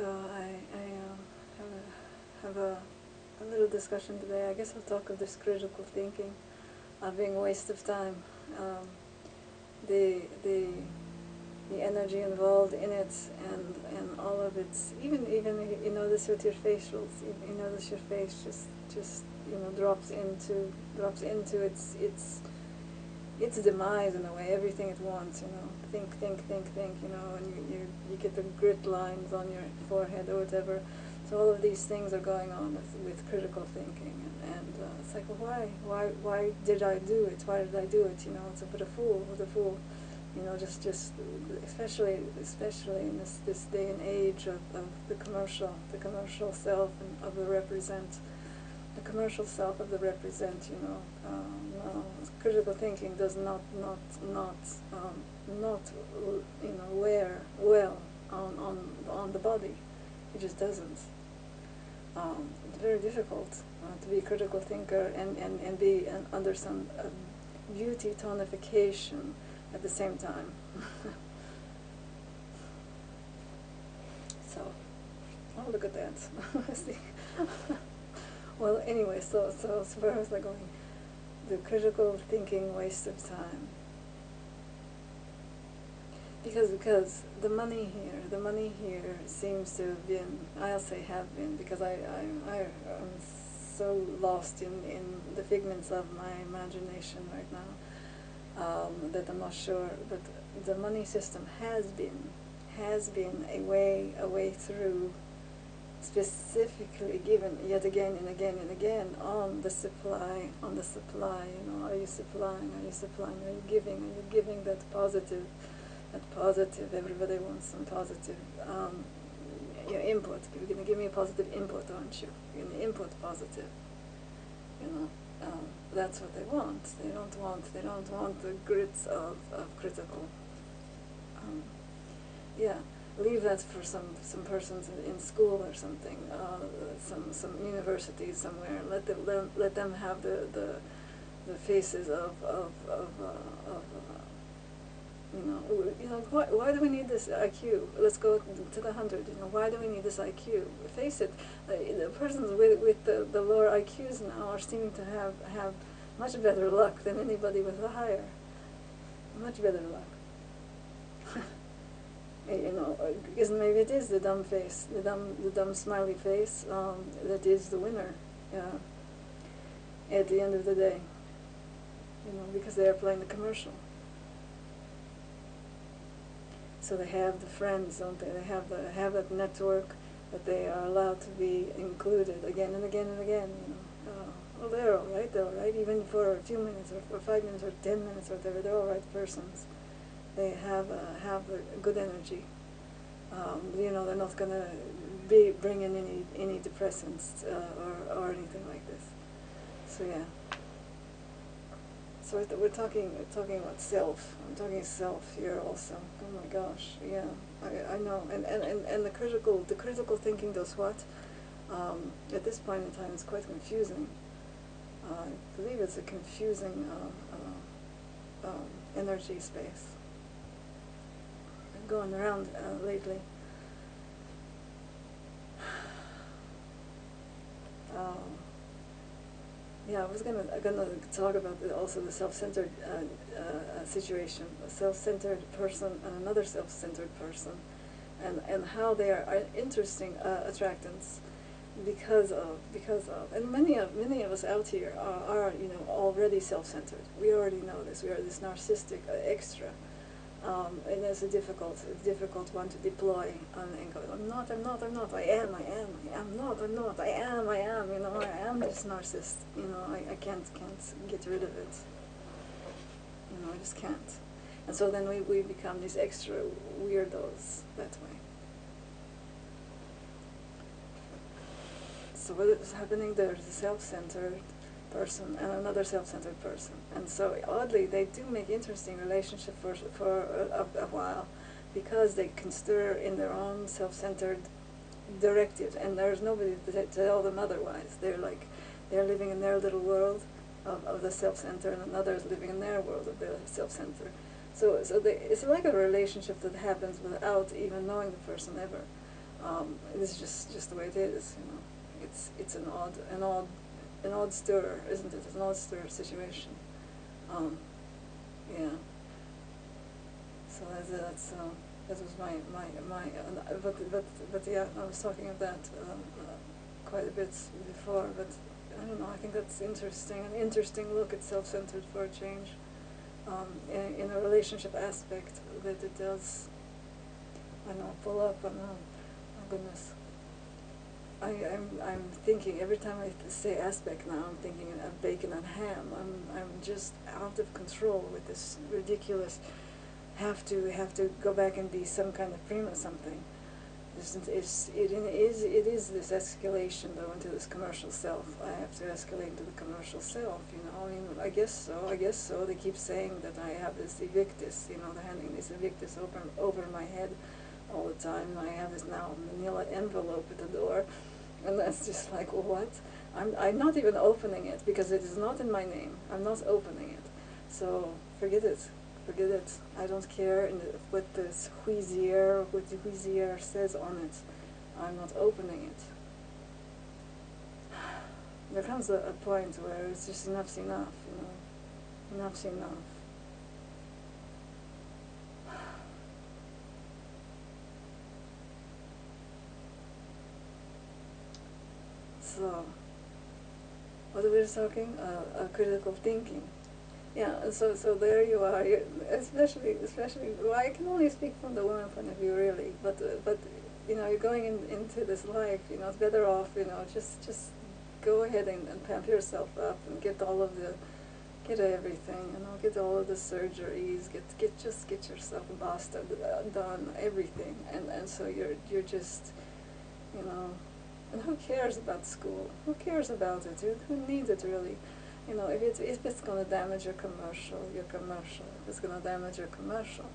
So I, I uh, have, a, have a, a little discussion today. I guess I'll talk of this critical thinking uh, being a waste of time. Um, the, the, the energy involved in it and, and all of it, even, even you notice with your facials, you, you notice your face just, just you know, drops into, drops into its, its, its demise in a way, everything it wants, you know. Think, think, think, think, you know, and you, you, you get the grit lines on your forehead or whatever. So all of these things are going on with, with critical thinking, and, and uh, it's like, why, why, why did I do it? Why did I do it? You know, it's a bit of fool, with a fool, you know, just, just, especially, especially in this, this day and age of, of the commercial, the commercial self and of the represent the commercial self of the represent, you know, um, critical thinking does not, not, not, um, not, you know, wear well on, on, on the body. It just doesn't. Um, it's very difficult uh, to be a critical thinker and, and, and be an, under some beauty tonification at the same time. so, oh, look at that. Well, anyway, so so so where was I going? The critical thinking waste of time. Because because the money here, the money here seems to have been. I'll say have been because I I I am so lost in in the figments of my imagination right now um, that I'm not sure. But the money system has been has been a way a way through specifically given yet again and again and again on the supply, on the supply, you know, are you supplying, are you supplying, are you giving, are you giving that positive, that positive, everybody wants some positive, um, your input, you're going to give me a positive input, aren't you? You're going to input positive, you know, um, that's what they want. They don't want, they don't want the grits of, of critical, um, yeah leave that for some some persons in, in school or something, uh, some some university somewhere. Let them let, let them have the the, the faces of of of, uh, of uh, you know you know why why do we need this IQ? Let's go to the hundred. You know why do we need this IQ? Face it, uh, the persons with with the, the lower IQs now are seeming to have have much better luck than anybody with a higher. Much better luck you know, because maybe it is the dumb face, the dumb, the dumb smiley face um, that is the winner. Yeah. At the end of the day, you know, because they are playing the commercial. So they have the friends, don't they? They have the have that network that they are allowed to be included again and again and again. You know, uh, well, they're all right. They're all right, even for a few minutes or for five minutes or ten minutes or whatever. They're all right persons they have a, have good energy. Um, you know, they're not going to be bringing any any depressants uh, or or anything like this. So yeah. So we're talking we're talking about self. I'm talking self here also. Oh my gosh, yeah, I, I know. And, and, and, and the critical the critical thinking does what? Um, at this point in time, it's quite confusing. Uh, I believe it's a confusing uh, uh, um, energy space going around uh, lately. Um, yeah, I was gonna gonna talk about the, also the self-centered uh, uh, situation, a self-centered person and another self-centered person, and and how they are, are interesting uh, attractants because of because of and many of many of us out here are, are you know already self-centered. We already know this. We are this narcissistic uh, extra um, and it's a difficult, difficult one to deploy and, and go, I'm not, I'm not, I'm not, I am, I am, I am not, I'm not, I am, I am, you know, I am this narcissist, you know, I, I can't, can't get rid of it. You know, I just can't. And so then we, we become these extra weirdos that way. So what is happening there is self-centered, person and another self-centered person. And so oddly, they do make interesting relationship for, for a, a, while because they can stir in their own self-centered directives and there's nobody to tell them otherwise. They're like, they're living in their little world of, of the self-center and another is living in their world of the self-center. So, so they, it's like a relationship that happens without even knowing the person ever. Um, is just just the way it is, you know. It's it's an odd an odd an odd stir, isn't it? It's an odd stir situation. Um, yeah. So that's that's uh, that was my my my. Uh, but but but yeah, I was talking of that um, uh, quite a bit before. But I don't know. I think that's interesting. An interesting look at self-centered for a change. Um, in, in a relationship aspect that it does. I don't know pull up. I know. My goodness. I, I'm, I'm thinking every time I say aspect now, I'm thinking of bacon and ham. I'm, I'm just out of control with this ridiculous have to have to go back and be some kind of prima something. It's, it's, it is it is this escalation though into this commercial self. I have to escalate into the commercial self. You know, I mean, I guess so. I guess so. They keep saying that I have this evictus. You know, they're handing this evictus over over my head all the time. I have this now manila envelope at the door, and that's just like what? I'm I'm not even opening it because it is not in my name. I'm not opening it. So forget it forget it. I don't care in the, what the huissier, what the huissier says on it. I'm not opening it. There comes a, a point where it's just enough's enough, you know. Enough's enough. So, what we're we talking? Uh, uh, critical thinking. Yeah, so so there you are. You, especially, especially. Well, I can only speak from the woman point of view, really. But uh, but you know, you're going in, into this life. You know, it's better off. You know, just just go ahead and, and pamp yourself up and get all of the get everything. You know, get all of the surgeries. Get get just get yourself busted uh, done everything. And and so you're you're just, you know, and who cares about school? Who cares about it? Who, needs it really? you know, if it's, if it's going to damage your commercial, your commercial, if it's going to damage your commercial,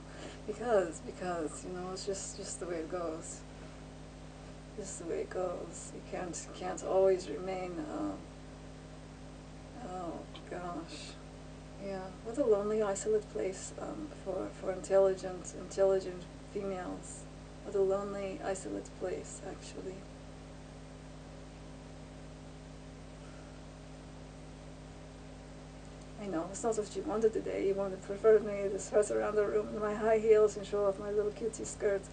because, because, you know, it's just, just the way it goes. Just the way it goes. You can't, can't always remain, uh, oh gosh, yeah, what a lonely, isolate place um, for, for intelligent, intelligent females. What a lonely, isolate place, actually. I know, it's not what she wanted today. You wanted preferred me to strut around the room in my high heels and show off my little cutesy skirts.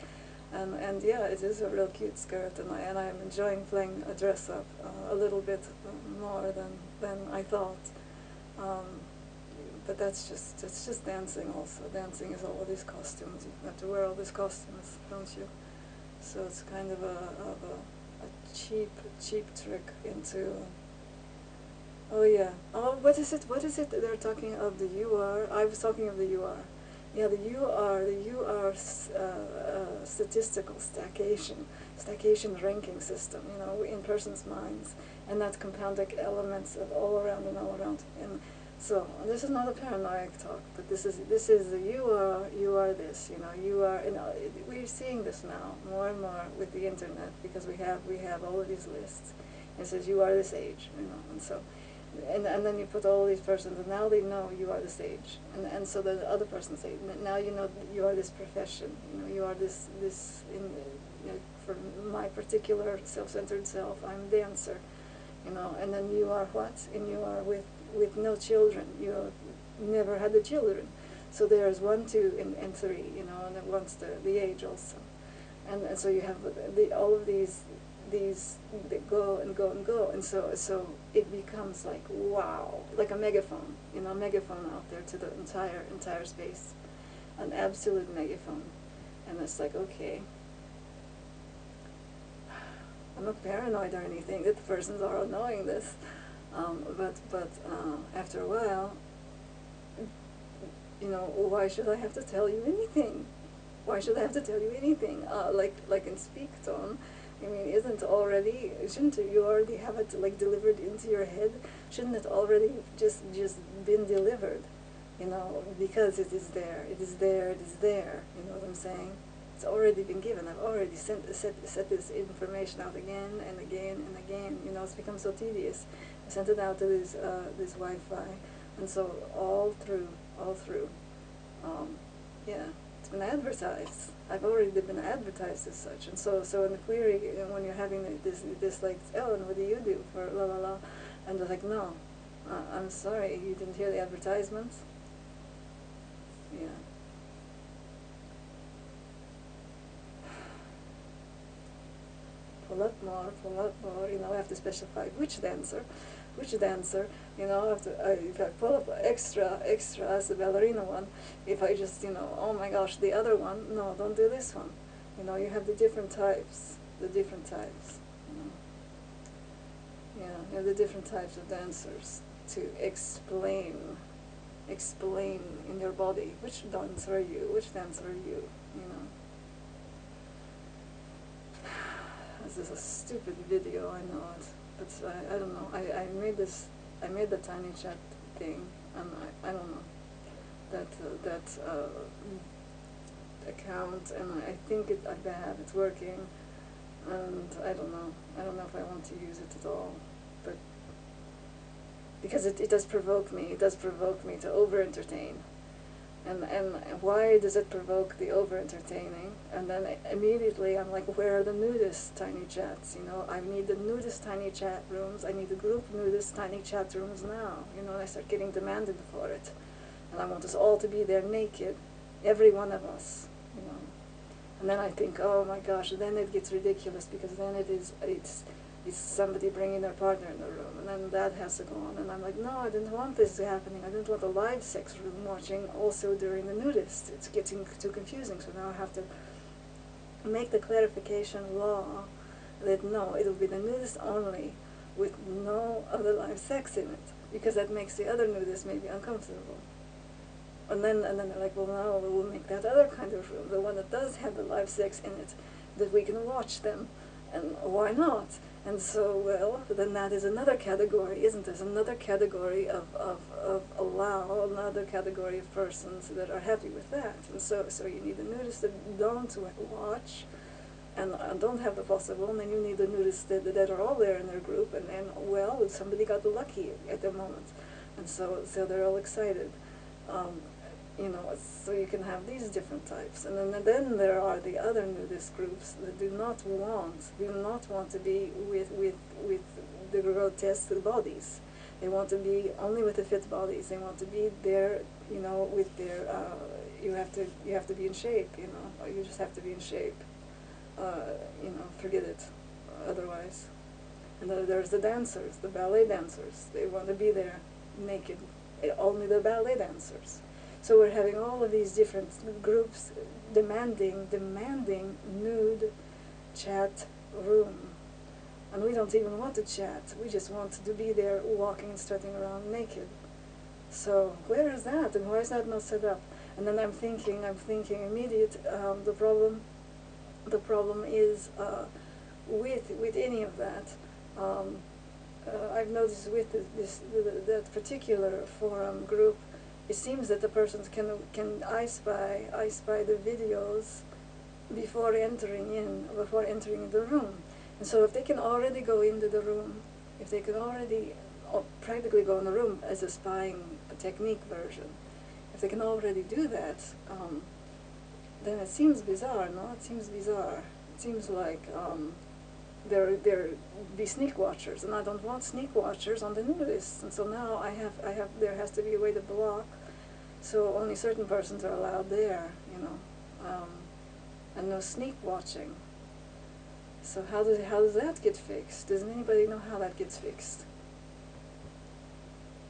And, and yeah, it is a real cute skirt, and, I, and I'm enjoying playing a dress up uh, a little bit more than, than I thought. Um, but that's just that's just dancing also. Dancing is all these costumes. You have to wear all these costumes, don't you? So it's kind of a, of a, a cheap, cheap trick into Oh yeah. Oh, what is it? What is it? They're talking of the UR. I was talking of the UR. Yeah, the UR, the UR uh, uh, statistical stackation, stackation ranking system. You know, in persons' minds, and that compounding elements of all around and all around. And so this is not a paranoid talk, but this is this is the you are you are this. You know, you are. And we're seeing this now more and more with the internet because we have we have all of these lists. It says you are this age. You know, and so and, and then you put all these persons, and now they know you are the sage, and and so the other person say, now you know you are this profession, you know you are this this in, you know, for my particular self-centered self, I'm dancer, you know, and then you are what, and you are with with no children, you have never had the children, so there's one, two, and, and three, you know, and then once the the age also, and and so you have the, all of these these that go and go and go, and so so it becomes like wow, like a megaphone, you know, megaphone out there to the entire entire space, an absolute megaphone, and it's like okay. I'm not paranoid or anything that the persons are knowing this, um, but but uh, after a while, you know, why should I have to tell you anything? Why should I have to tell you anything? Uh, like like in speak tone, I mean, isn't already, shouldn't you already have it like delivered into your head? Shouldn't it already just just been delivered? You know, because it is there, it is there, it is there. You know what I'm saying? It's already been given. I've already sent set, set this information out again and again and again. You know, it's become so tedious. I sent it out to this uh, this Wi-Fi, and so all through, all through, um, yeah, been advertised. I've already been advertised as such, and so so in the query, when you're having this this like, oh, and what do you do for la la la, and they're like, no, uh, I'm sorry, you didn't hear the advertisements. Yeah. pull up more, pull up more, you know, I have to specify which dancer, which dancer, you know, I have I, if I pull up extra, extra as the ballerina one, if I just, you know, oh my gosh, the other one, no, don't do this one. You know, you have the different types, the different types, you know. Yeah, you have the different types of dancers to explain, explain in your body which dancer are you, which dancer are you, you know. This is a stupid video, I know it, but I, I don't know. I, I made this, I made the tiny chat thing, and I, I don't know that uh, that uh, account, and I think it I have it's working, and I don't know. I don't know if I want to use it at all, but because it, it does provoke me. It does provoke me to over entertain and and why does it provoke the over entertaining and then immediately i'm like where are the nudist tiny chats you know? I need the nudist tiny chat rooms. I need the group nudist tiny chat rooms now you know? I start getting demanded for it. And i want us all to be there naked every one of us you know? And then i think oh my gosh then it gets ridiculous because then it is it's is somebody bringing their partner in the room, and then that has to go on. And I'm like, no, I didn't want this to happening. I didn't want a live sex room watching also during the nudist. It's getting too confusing, so now I have to make the clarification law that no, it'll be the nudist only with no other live sex in it, because that makes the other nudist maybe uncomfortable. And then, and then they're like, well, no, we'll make that other kind of room, the one that does have the live sex in it, that we can watch them. And why not? And so, well, then that is another category, isn't there? Another category of, of, of allow, another category of persons that are happy with that. And so, so you need the nudists that don't watch and don't have the possible, and then you need the nudists that, that are all there in their group, and then, well, somebody got lucky at the moment. And so, so they're all excited. Um, you know, so you can have these different types. And then, and then there are the other nudist groups that do not want, do not want to be with, with, with the grotesque bodies. They want to be only with the fit bodies. They want to be there, you know, with their, uh, you have to, you have to be in shape, you know, you just have to be in shape. Uh, you know, forget it, otherwise. And then there's the dancers, the ballet dancers. They want to be there naked, only the ballet dancers. So we're having all of these different groups demanding, demanding nude chat room. And we don't even want to chat. We just want to be there walking and strutting around naked. So where is that? And why is that not set up? And then I'm thinking, I'm thinking immediate, um, the problem, the problem is uh, with, with any of that. Um, uh, I've noticed with this, this, that particular forum group, it seems that the persons can can I spy I spy the videos before entering in before entering the room. And so if they can already go into the room, if they can already uh, practically go in the room as a spying technique version, if they can already do that, um, then it seems bizarre, no? It seems bizarre. It seems like um, there there be sneak watchers, and I don't want sneak watchers on the nudists. And so now I have I have there has to be a way to block, so only certain persons are allowed there, you know, um, and no sneak watching. So how does how does that get fixed? Doesn't anybody know how that gets fixed?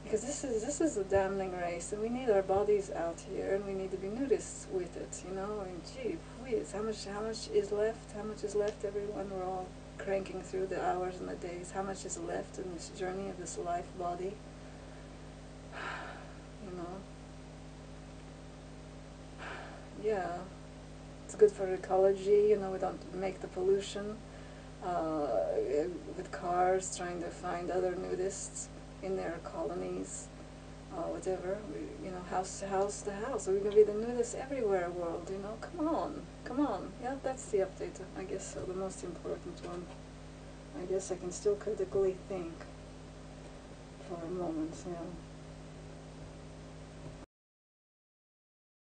Because this is this is a damning race, and we need our bodies out here, and we need to be nudists with it, you know. And gee, whiz, how much how much is left? How much is left? Everyone, we're all cranking through the hours and the days, how much is left in this journey of this life body? You know? Yeah. It's good for ecology, you know, we don't make the pollution uh, with cars trying to find other nudists in their colonies, uh, whatever, we, you know, house to house to house. We're gonna be the nudists everywhere world, you know, come on, come on. Yeah, that's the update, I guess, uh, the most important one. I guess I can still critically think for a moment, yeah.